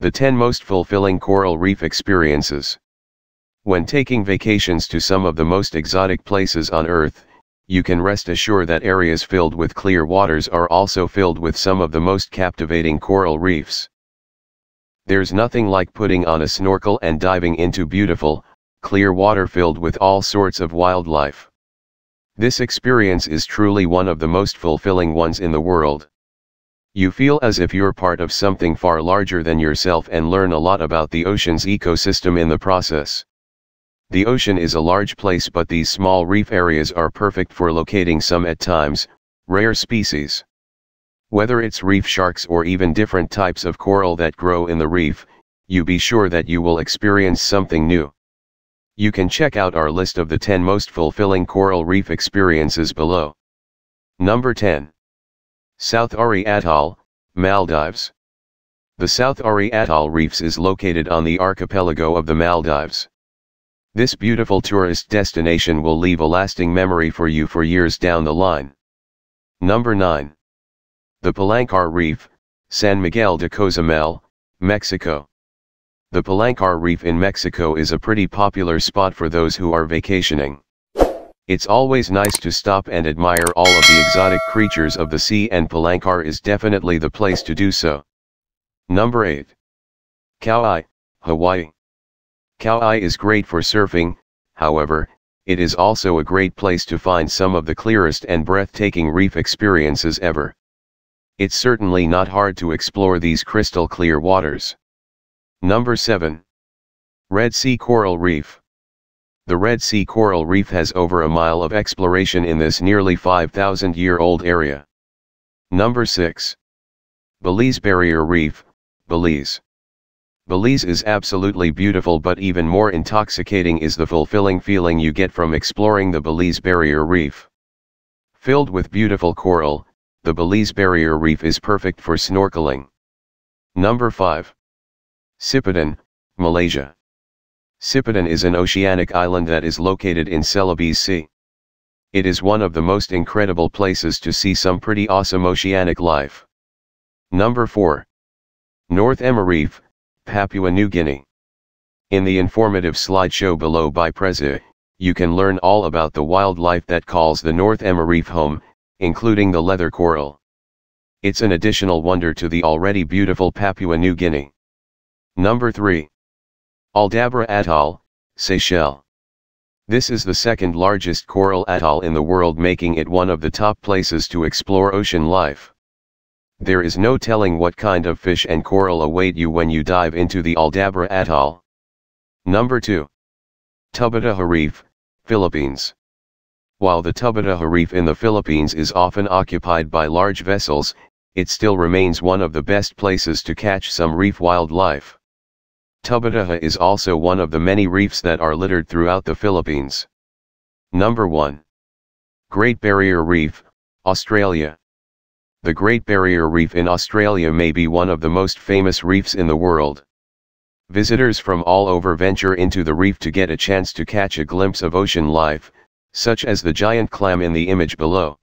The 10 most fulfilling coral reef experiences. When taking vacations to some of the most exotic places on Earth, you can rest assured that areas filled with clear waters are also filled with some of the most captivating coral reefs. There's nothing like putting on a snorkel and diving into beautiful, clear water filled with all sorts of wildlife. This experience is truly one of the most fulfilling ones in the world. You feel as if you're part of something far larger than yourself and learn a lot about the ocean's ecosystem in the process. The ocean is a large place but these small reef areas are perfect for locating some at times, rare species. Whether it's reef sharks or even different types of coral that grow in the reef, you be sure that you will experience something new. You can check out our list of the 10 most fulfilling coral reef experiences below. Number 10. South Ari Atoll, Maldives. The South Ari Atoll Reefs is located on the archipelago of the Maldives. This beautiful tourist destination will leave a lasting memory for you for years down the line. Number 9. The Palancar Reef, San Miguel de Cozumel, Mexico. The Palancar Reef in Mexico is a pretty popular spot for those who are vacationing. It's always nice to stop and admire all of the exotic creatures of the sea and Palancar is definitely the place to do so. Number 8. Kauai, Hawaii. Kauai is great for surfing, however, it is also a great place to find some of the clearest and breathtaking reef experiences ever. It's certainly not hard to explore these crystal clear waters. Number 7. Red Sea Coral Reef. The Red Sea Coral Reef has over a mile of exploration in this nearly 5,000 year old area. Number 6. Belize Barrier Reef, Belize. Belize is absolutely beautiful but even more intoxicating is the fulfilling feeling you get from exploring the Belize Barrier Reef. Filled with beautiful coral, the Belize Barrier Reef is perfect for snorkeling. Number 5. Sipadan, Malaysia. Sipadan is an oceanic island that is located in Celebes Sea. It is one of the most incredible places to see some pretty awesome oceanic life. Number 4. North Reef, Papua New Guinea. In the informative slideshow below by Prezi, you can learn all about the wildlife that calls the North Reef home, including the leather coral. It's an additional wonder to the already beautiful Papua New Guinea. Number 3. Aldabra Atoll, Seychelles. This is the second largest coral atoll in the world making it one of the top places to explore ocean life. There is no telling what kind of fish and coral await you when you dive into the Aldabra Atoll. Number 2. Tubbataha Reef, Philippines. While the Tubbataha Reef in the Philippines is often occupied by large vessels, it still remains one of the best places to catch some reef wildlife. Tubbataha is also one of the many reefs that are littered throughout the Philippines. Number 1. Great Barrier Reef, Australia. The Great Barrier Reef in Australia may be one of the most famous reefs in the world. Visitors from all over venture into the reef to get a chance to catch a glimpse of ocean life, such as the giant clam in the image below.